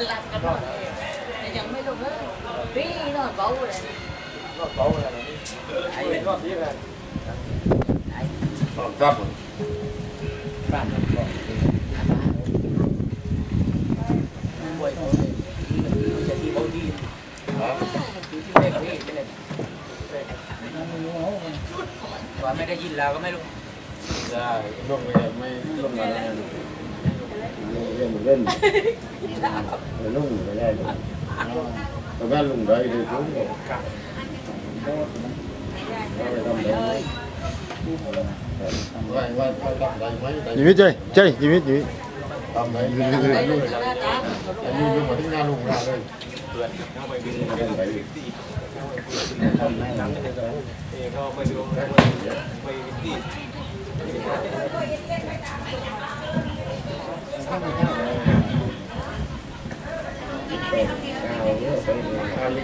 Rồi. Để nhận mấy lúc đó. Bí nó còn rồi. Nó còn rồi. Đấy. Nó biết rồi. Đấy. Còn cấp rồi. Bạn còn Và mày đã nhìn là có mấy lúc? Dạ, lúc bây giờ mấy lúc là mình lên rồi lùng rồi ra rồi rồi ra lùng đây thì xuống rồi gì biết chơi chơi, nhìn biết gì biết. tầm đấy nhưng mà tính ra lùng ra đây Hãy subscribe cho kênh Ghiền Mì Gõ Để không bỏ lỡ những video hấp dẫn đi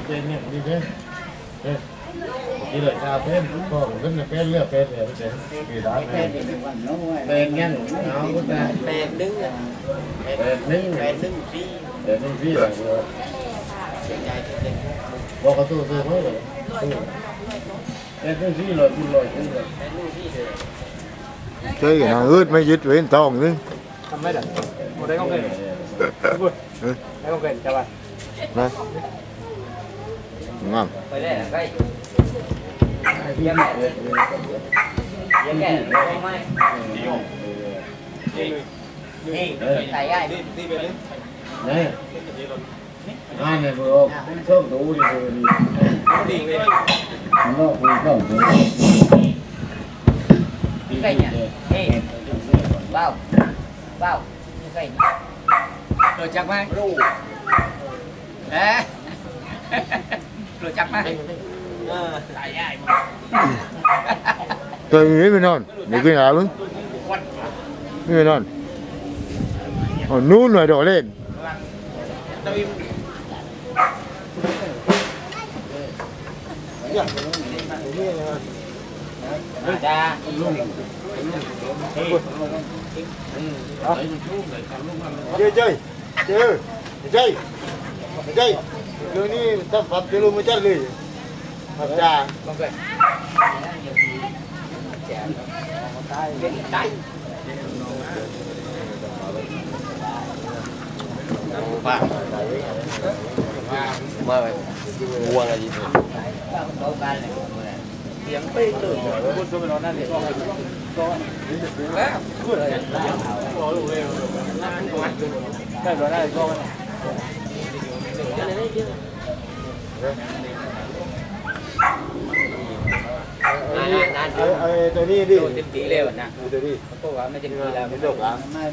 trên nè đi thế đi đợi sao thế còn rất là cái lừa cái này cái gì đó này bên ngăn nó cũng ta bên đứng bên đứng bên đứng gì đứng gì rồi bỏ cái tôi tôi mới rồi bên đứng gì rồi bên rồi chơi cái ướt mới dứt với tòng đấy cầm đây được. Một đấy không kể vui đấy không kể chào bạn. Đây đúng không? Đây. Là cây em mẹ em kể không ai. Đi đi. Thấy ai? Đi đi về đi đây. Ai này vừa cũng dạ, sớm đủ đi rồi đi. Đi đi nó cũng sớm đủ cái này đi vào vào như vậy rồi chặt mai đấy rồi chặt mai tôi nghĩ bên non để cái nào luôn bên non còn nút rồi đổ lên Hãy subscribe cho kênh Ghiền Mì Gõ Để không bỏ lỡ những video hấp dẫn chơi chơi chơi chơi chơi chơi lương đi tập vật cái lương mới chơi đi thật ra mà mua là gì tiếng tây tử của quân số nó đang để đây, đó đây, con này. Tôi đi đi. Tôi tìm tí lên bạn nè. Tôi đi. Cô gái là mới được. Mai.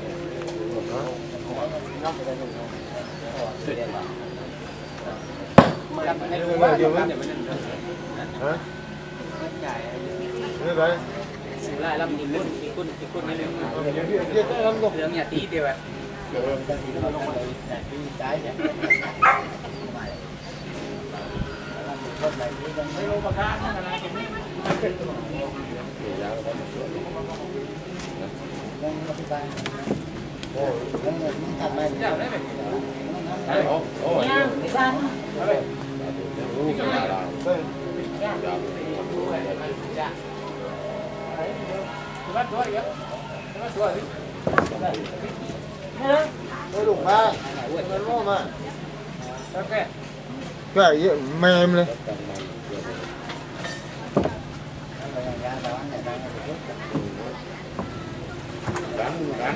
Hả? Cái đấy. Lại làm nhìn luôn, cái quân cái quân này lên. Lượng nhà tí tiêu ạ. Thank you cái gì mềm lên bán bán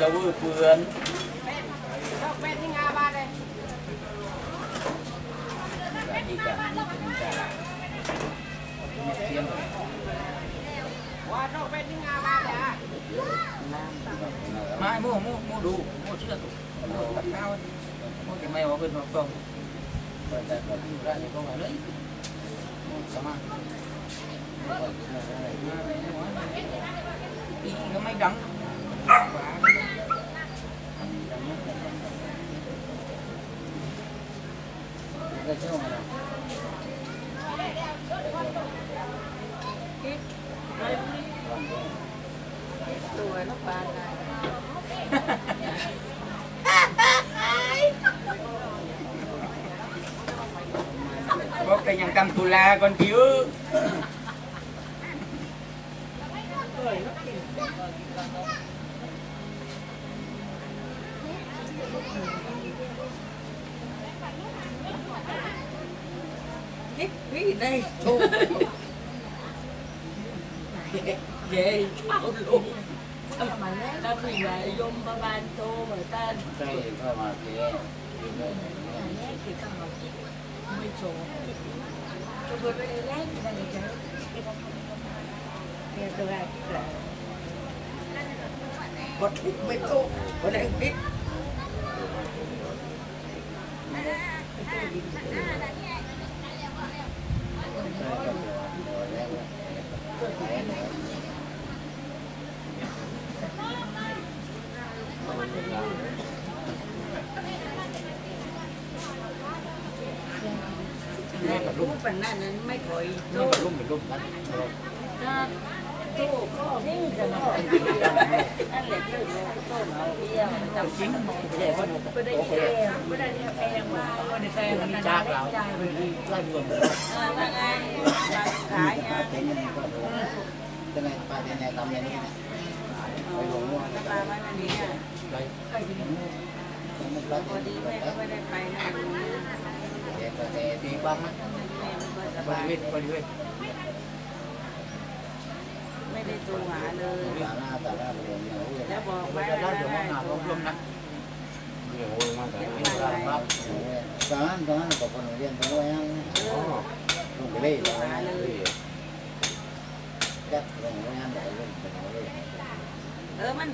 จะวืดเฟือนเป็ดที่งาบ้านเลยอีกอ่ะว่าโรคเป็นที่งาบ้านเลยอ่ะไม่มู้มู้มู้ดูมู้เชือกมู้ตัดข้าวมู้จะไม่ว่าเป็นของตรงแต่ก็อยู่ได้ก็มาเลยมู้สมาอีก็ไม่ดัง Đùa nó bàn này cây nhằm cầm tù la con cứu có thuốc mấy cô. Có lẽ biết ไม่ได้ดูหาเลยแล้วบอกไว้ว่าได้รวมนะ ตอนนั้นตอนนั้นกับคนเรียนตอนว่ายังลงไปเลยจักลงว่ายัไหลลงไปเลยเออมัน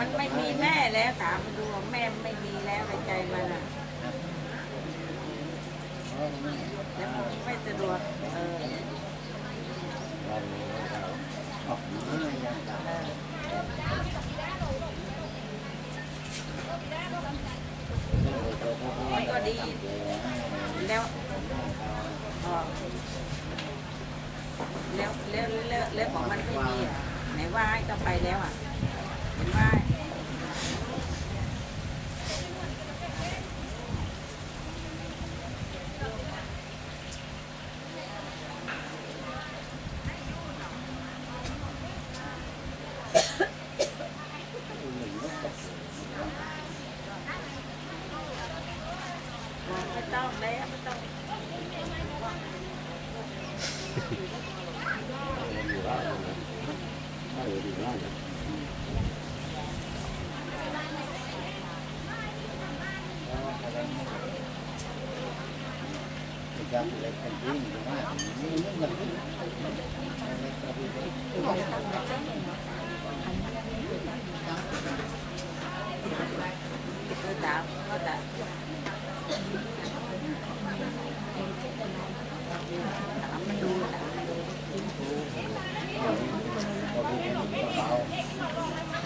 มันไม่มีแม่แล้วถามดูแม่ไม่มีแล้วในใจมันอะแล้วไม่สะดวกเออ ก็ดีแล้วแล้วแล้วแล้วของมันไม่มีอะไหนว่าให้ก็ไปแล้วอะเห็นว่า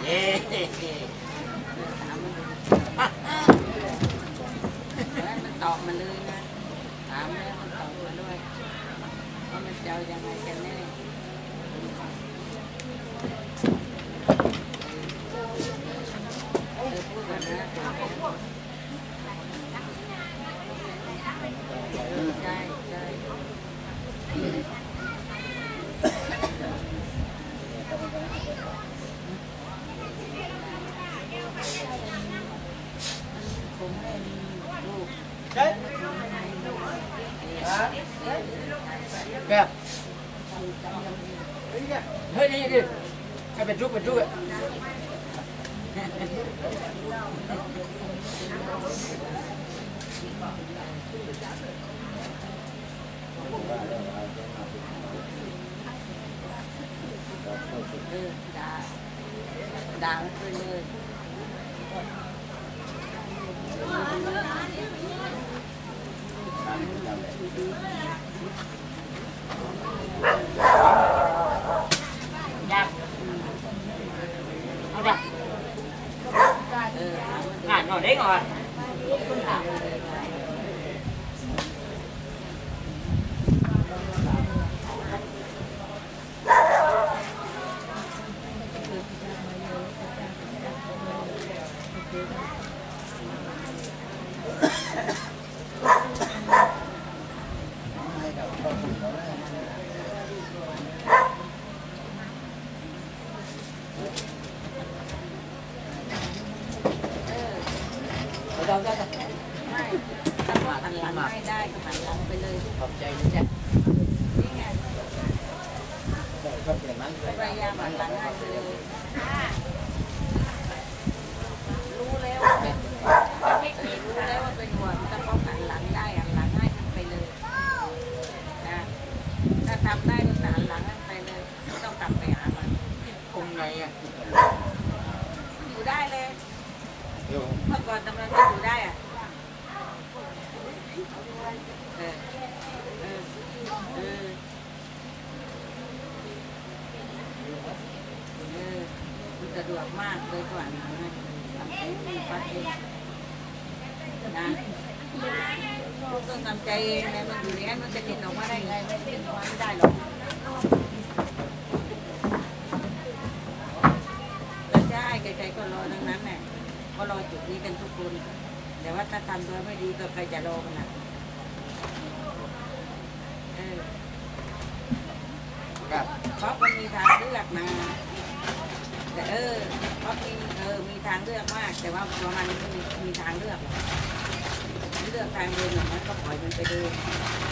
Yeah. ก็ป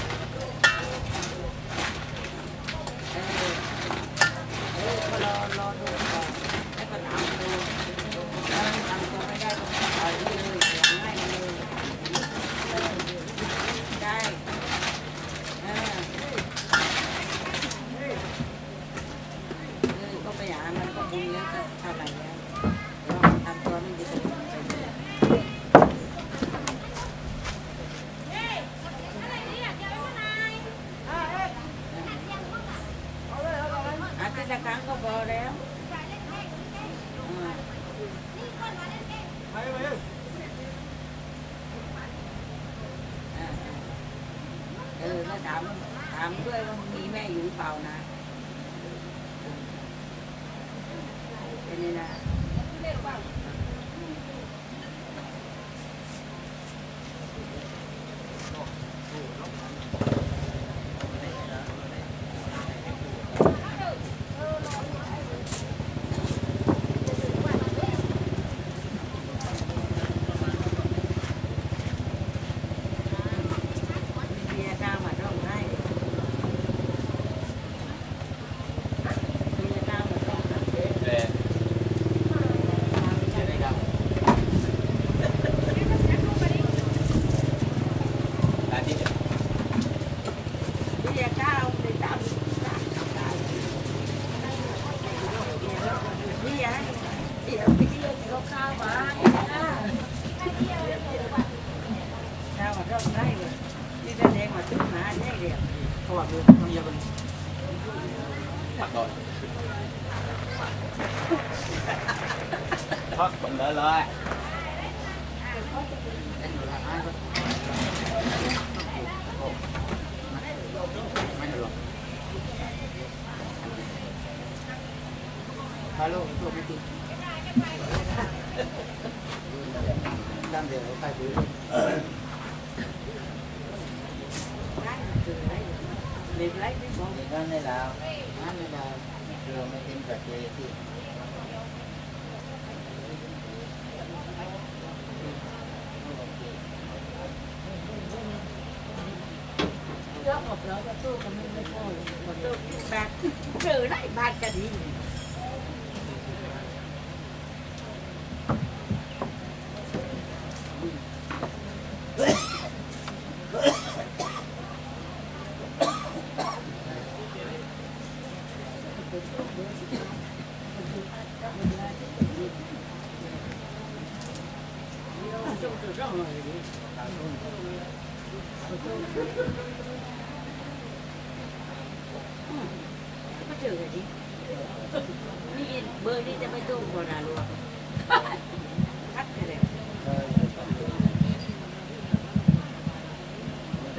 Itu.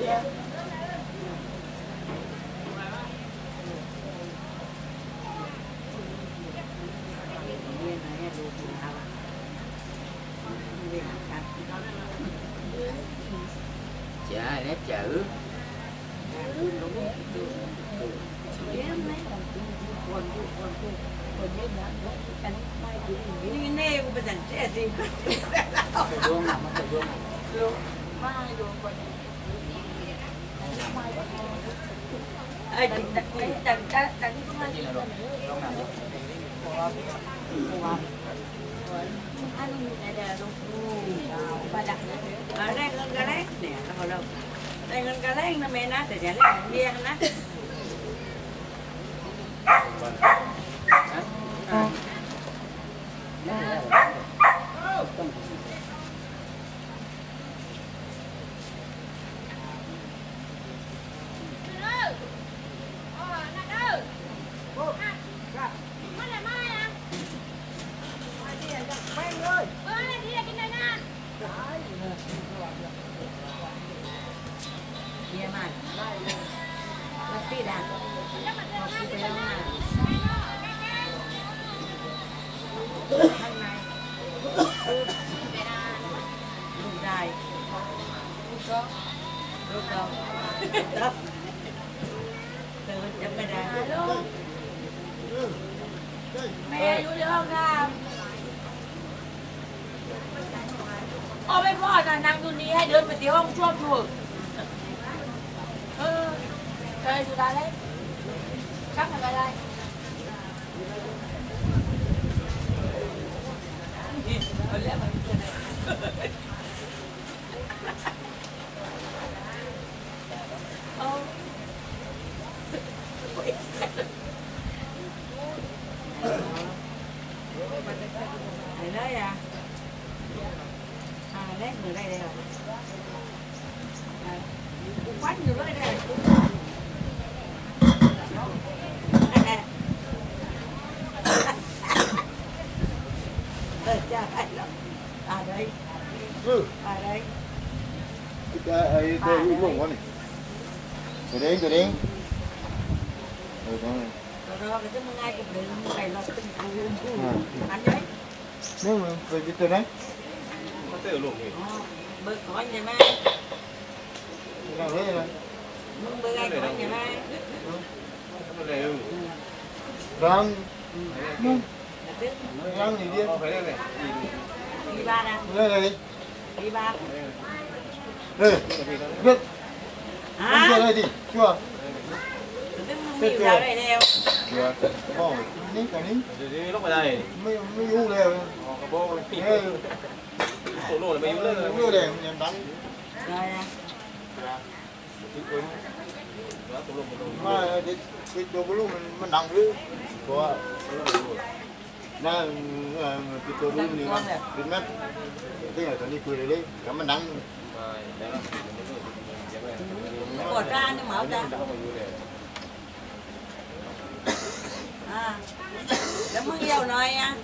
Yeah. con được không đắp từ chụp cái này luôn mẹ vui được không nào ô bên phó là nàng du ni hai đứa mà tiếng không chua chuột ừ chơi chúng đấy chắc là đây Hãy ăn mất này rồi à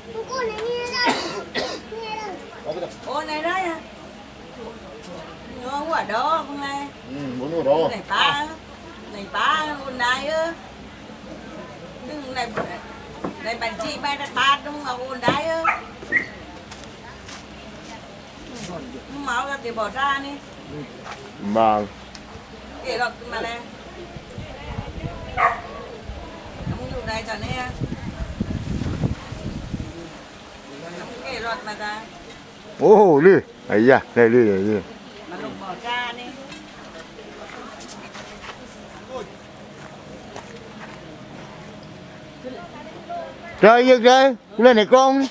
ô này đó à. Ngon quá đó con này? Ừ muốn quá đó này ba này ba con này á. Đừng này này bạn chị ba đặt ba đúng không? Con đấy á. Máu ra thì bỏ ra đi. Vâng để rồi mà nè không dùng đây cho nên รถมาจ้าโอ้โหลือไอ้ยะได้ลือได้ลือมาลงบ่อจ้านี่ trời dừng đây lên này con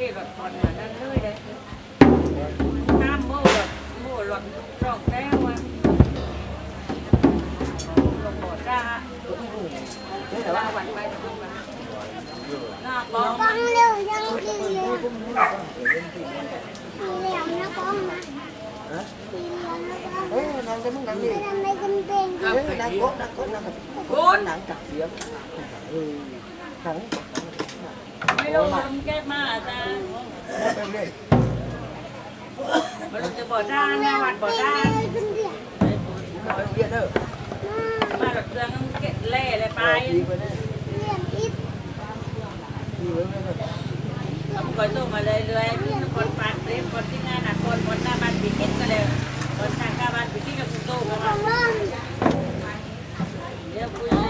cái luật còn mà đang nơi đấy nam mô luật mô luật trọn theo mà. Không bỏ ra. Thế là ba bạn bay không mà nó có con lưu dân kỳ liệu nó có mà có Ê, nàng cái muốn nặng gì? Làm mấy kinh tiền nàng cốt, nàng cốt, nàng Cốt. Nặng chặt gì không? Ừ, nặng. ไม่รู้ทำแก้มาจ้า Bên đây. มันจะบ่ได้านนะวัดบ่ได้ kinh tiền Nói biết đâu. มาหลักเรื่องเก็ดเล่เลยไป Đi bên đây. tiền ít Đi bên đây. ทำก่อยตู้มาเลยเลยคนปากเรียบคนที่งานหนักคนคนหน้าบ้านปีกินก็เลยคนทางข้าบ้านปีกินกับตู้มา còn hơn เดี๋ยวคุย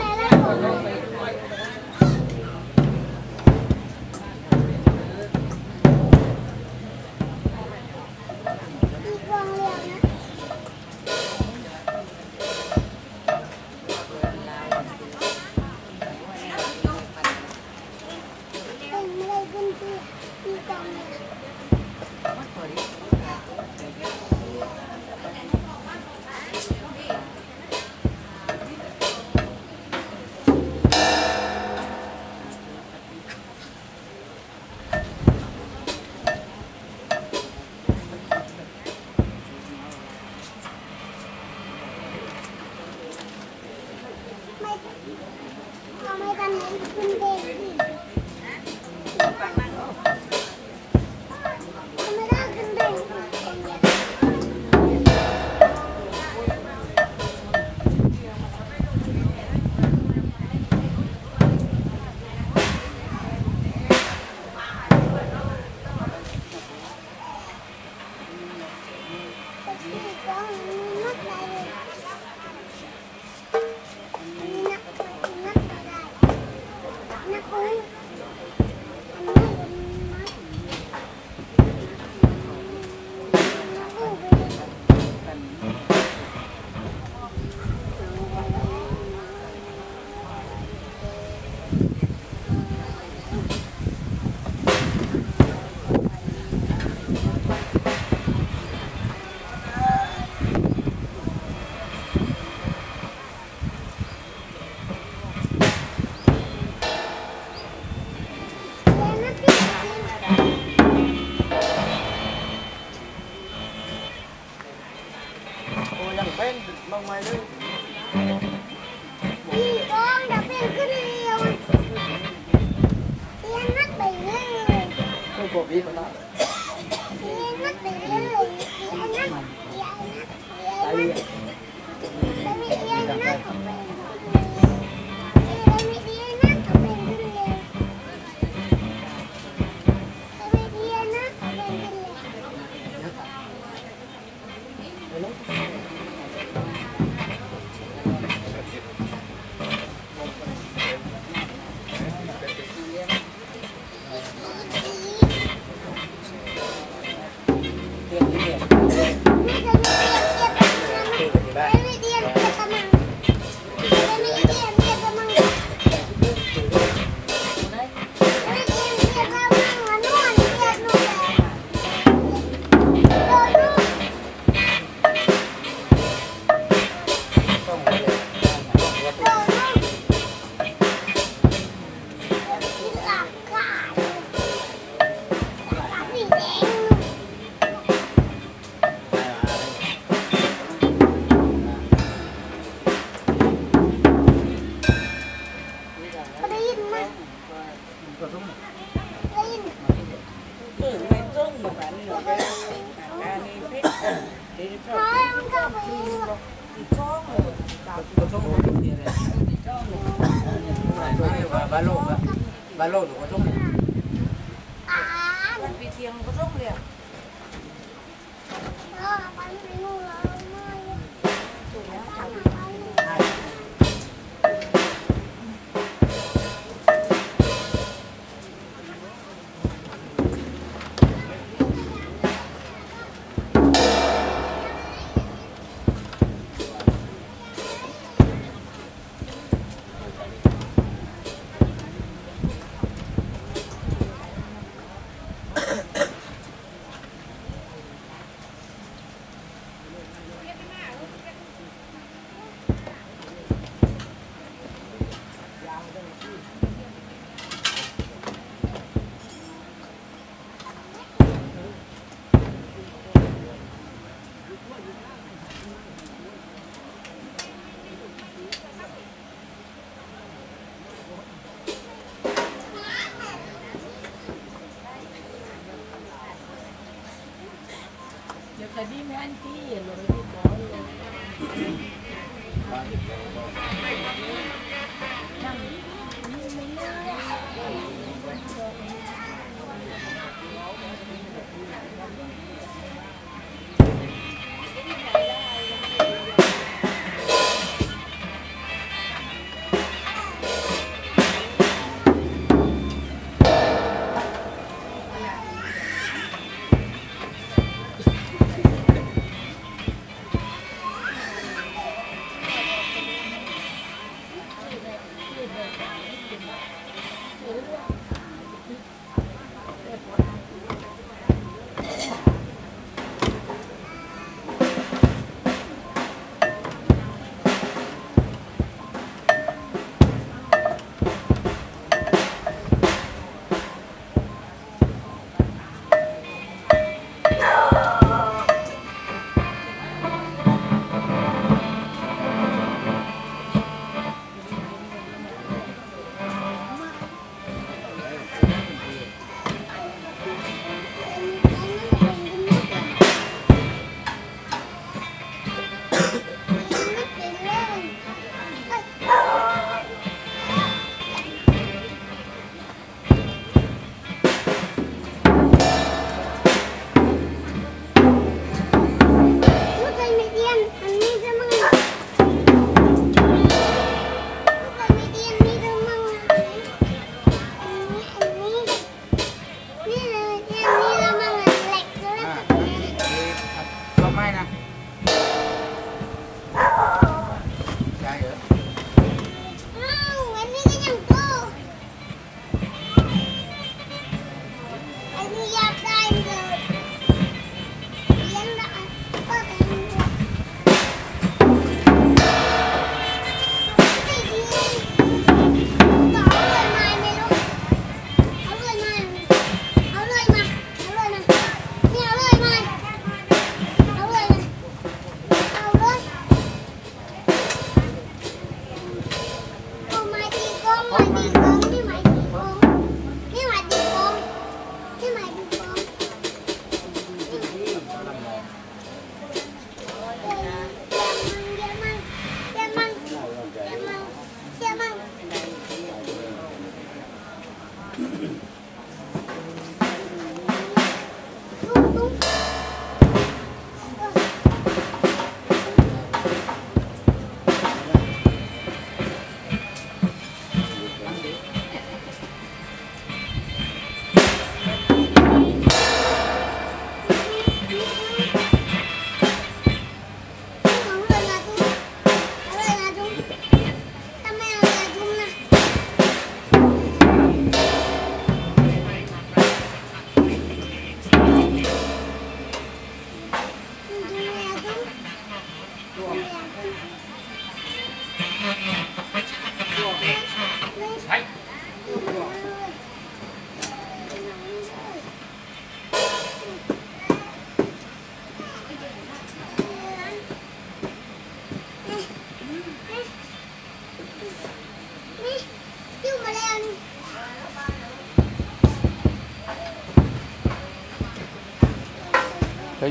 三 D 的。Con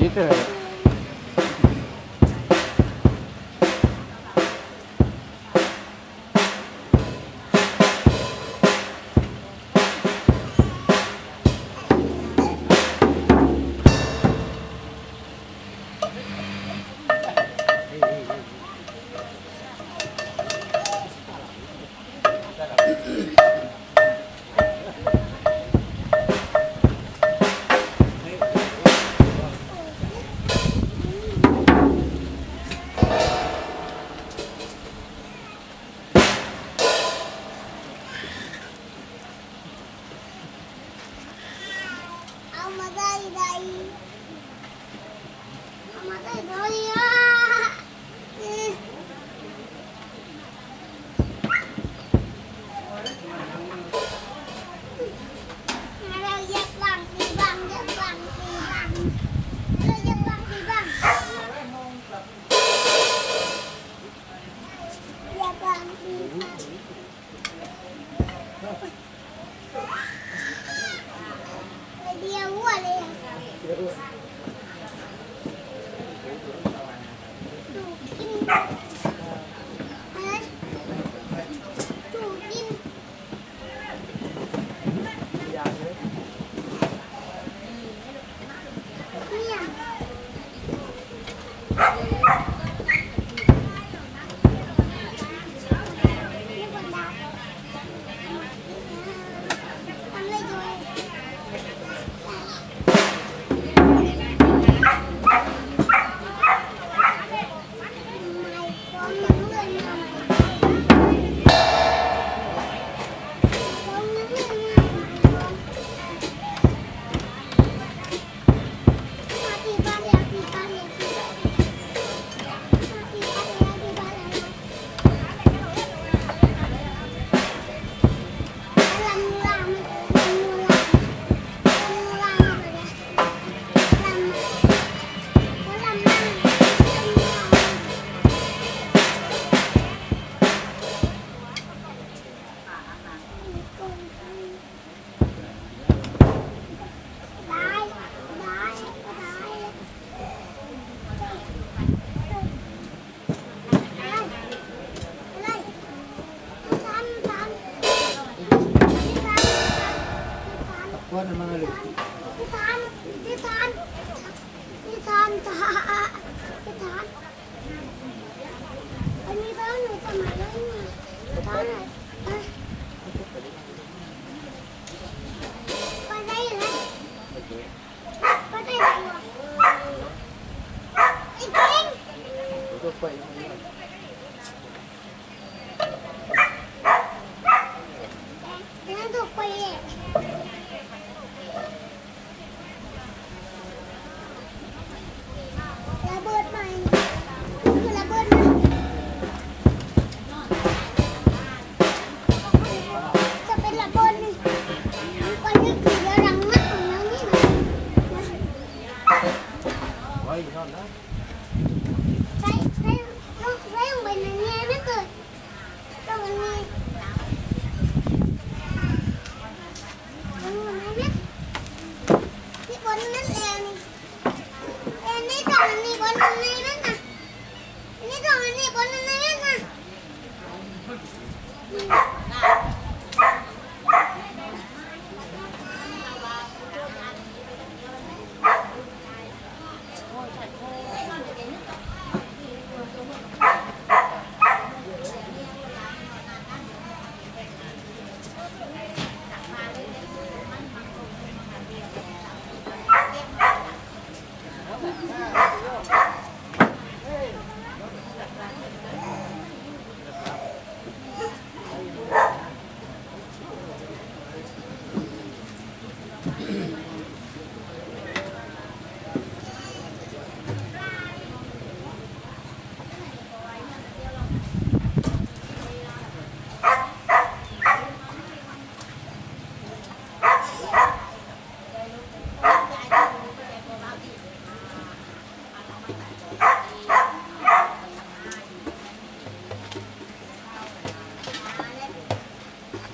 ये तो है।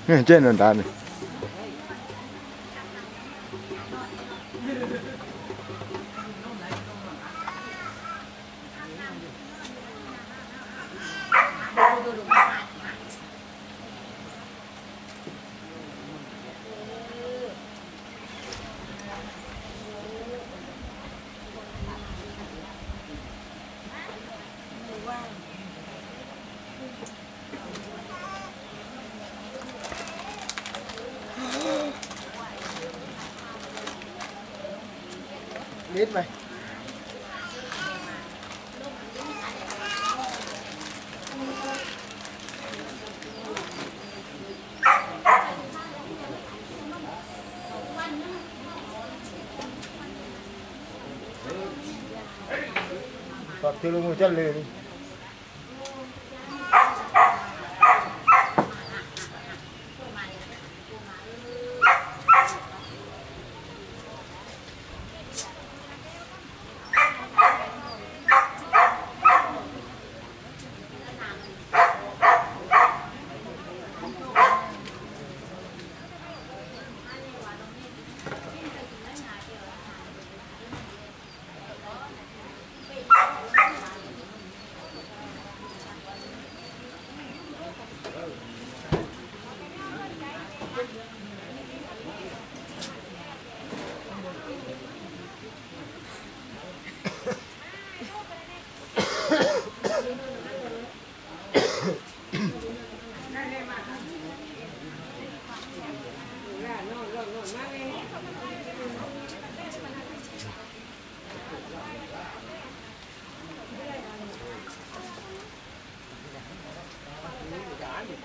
嗯这能打的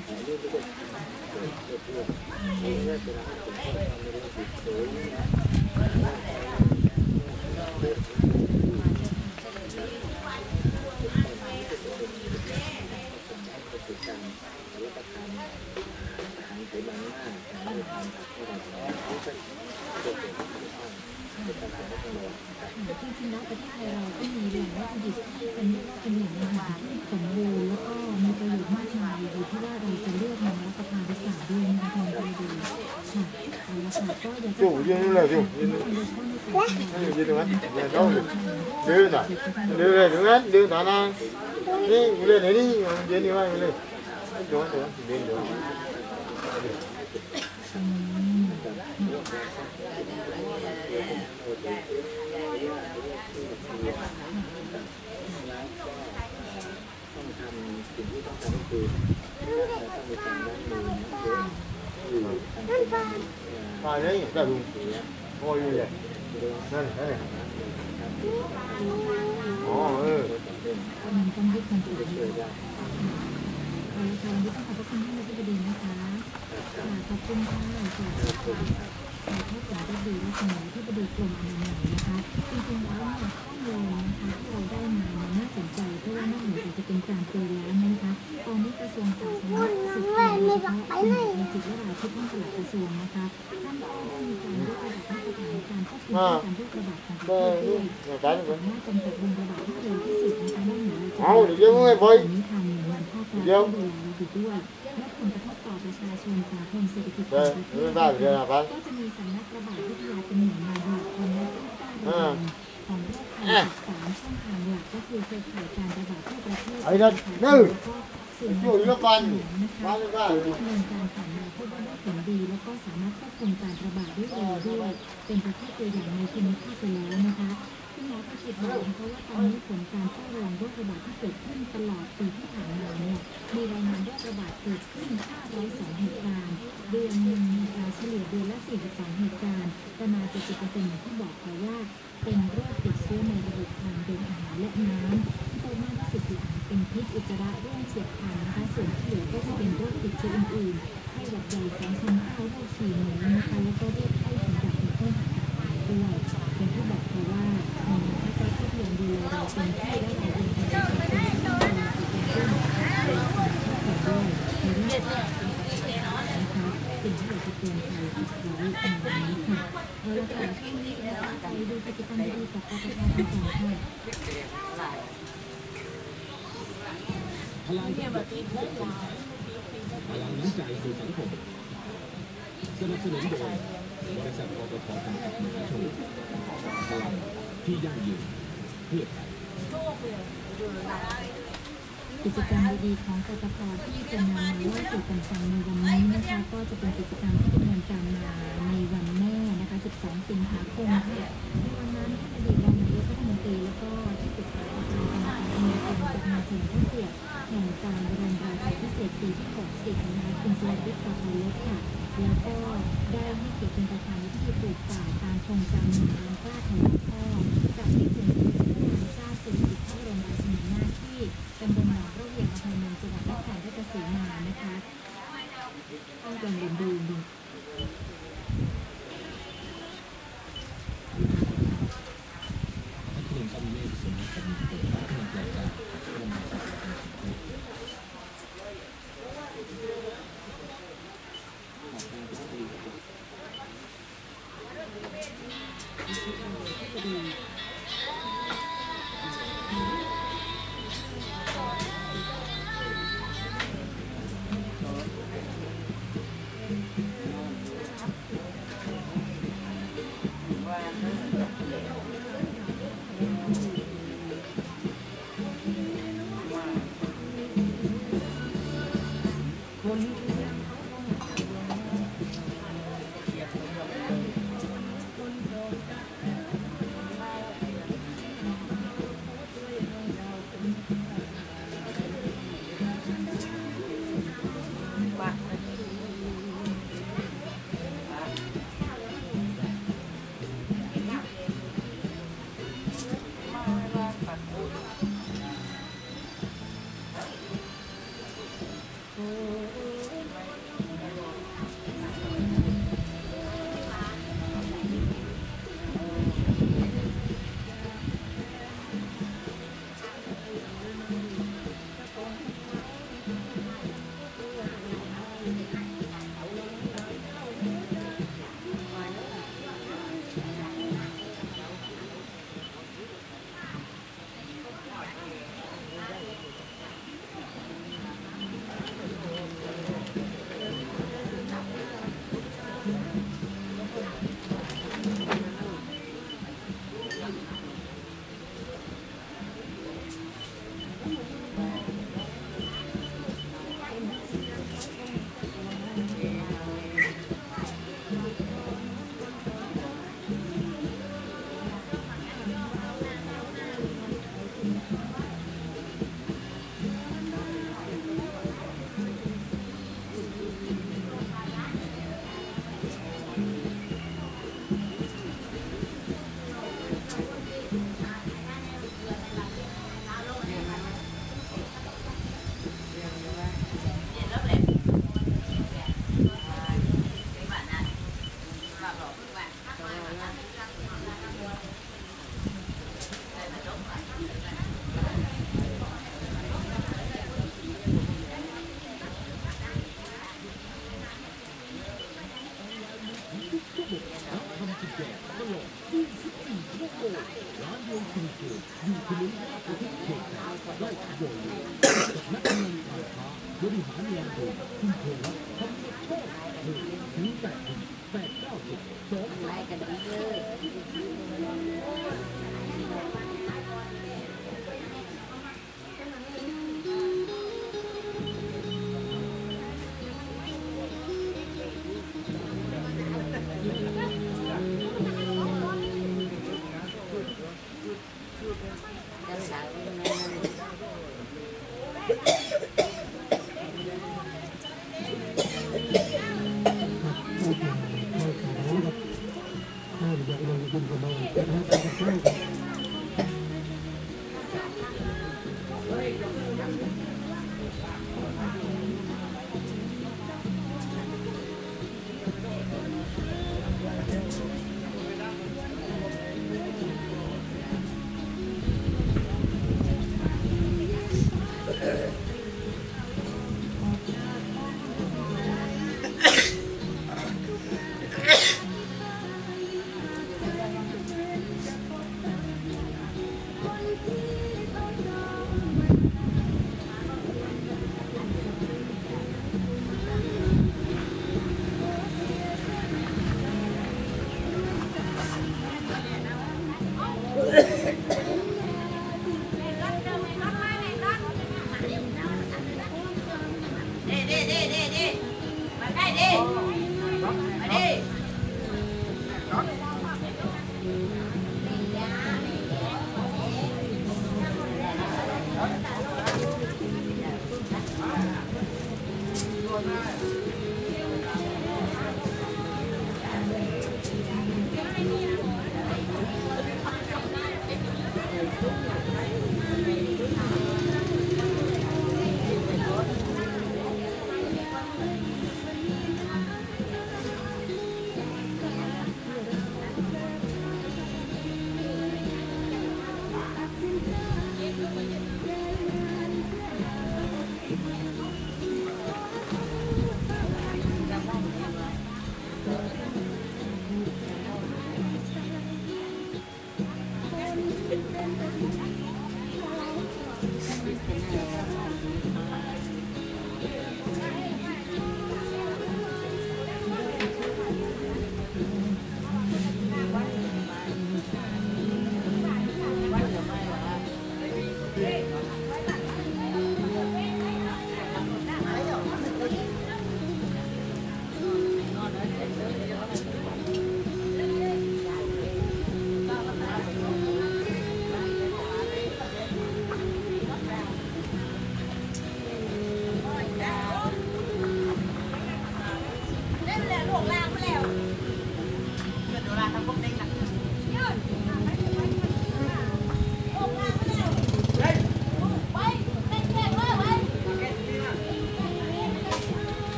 Thank you. đi lên đấy đi đến đi mai lên đi đó đi đó đi đấy, ra vùng. Ngồi như vậy. Đây, đây. มันต้องยึดมันตัวเองเอาละค่ะวันนี้ต้องขอบพระคุณท่านอธิบดีนะคะค่ะขอบคุณค่ะจากายแพทย์สาระดีและสมัยที่บดีกรมอนามัยนะคะจริงๆแล้วเนี่ยข้อมูลนะคะที่เราได้มาเนี่ยน่าสนใจเพราะว่านอกเหนือจากจะเป็นการเตือนแล้วนะคะตอนนี้กระทรวงสาธารณสุขโดยเฉพาะคุณจิตรราที่ท่านปลัดกระทรวงนะคะท่านก็ได้มีการยกระดับมาตรฐานการควบคุมการโรคระบาดของประเทศด้วยสามารถกำจัดวงระบาด เอาเดี๋ยวเยอะเลยบอยเดี๋ยวเออไม่ได้เดี๋ยวนะพันอ่าอะไอ้นั่นนี่อยู่เยอะกันมาไม่ได้ดีแล้วก็สามารถควบคุมการระบาดได้เร็ด้วย เป็นประเทศตัวอย่างในภูมิภาคไปแล้วนะคะ คุณหมอประสิทธิ์บอกนะคะว่าตอนนี้ผลการเฝ้าระวังโรคระบาดที่เกิดขึ้นตลอดปีที่ผ่านมาเนี่ยมีรายงานโรคระบาดเกิดขึ้น 502 เหตุการณ์ เดือนหนึ่งมีการเฉลี่ยเดือนละ 42 เหตุการณ์ประมาณ 70%อย่างที่บอกค่ะว่า เป็นโรคติดเชื้อในระบบทางเดินอาหารและน้ำที่พบมากที่สุดคืออาหารเป็นพิษอุจจาระร่วงเฉียบพลันนะคะส่วนที่เหลือก็จะเป็นโรคติดเชื้ออื่นๆไข้หวัดใหญ่สองพันเก้าโรคฉี่หนูนะคะแล้วก็โรคไข้ถึงดับในต้นหางด้วยอย่างที่บอก ค่ะว่าในภาครัฐที่พยายามดูแลเราเต็มที่และเราเองเป็นคนที่ต้องดูแลตัวเองด้วยนะคะในความช่วยเหลือด้วยในเรื่องของการปฏิบัตินะคะสิ่งที่อยากจะเตือนภัยอีกไว้ในวันนี้ค่ะเอาละค่ะช่วงนี้เราไปดูกิจกรรมดีๆกับกกตกันก่อนค่ะ พลังน้ำใจสู่สังคมสนับสนุนโดยบริษัทปตทจำกัดมหาชน พลังที่ยั่งยืนเพื่อไทยกิจกรรมดีๆของกกตที่จะนำมาเล่าสู่กันฟังในวันนี้นะคะก็จะเป็นกิจกรรมที่ดำเนินการมาในวันแม่นะคะ 12 สิงหาคมค่ะในวันนั้นท่านอดีตรองนายกรัฐมนตรีแล้วก็ที่ปรึกษาประจำกรรมการอเมริกันจัดงานเฉลิมพระเกียรติแห่งการบรมราชาพิเศษปีที่60นะคะคุณสุรวัสดิ์ปาโลสค่ะแล้วก็ได้ให้เกียรติเป็นประธานในพิธีปลูกป่าตา มโครงการหนึ่งล้านกล้าของหลวงพ่อจากที่สูง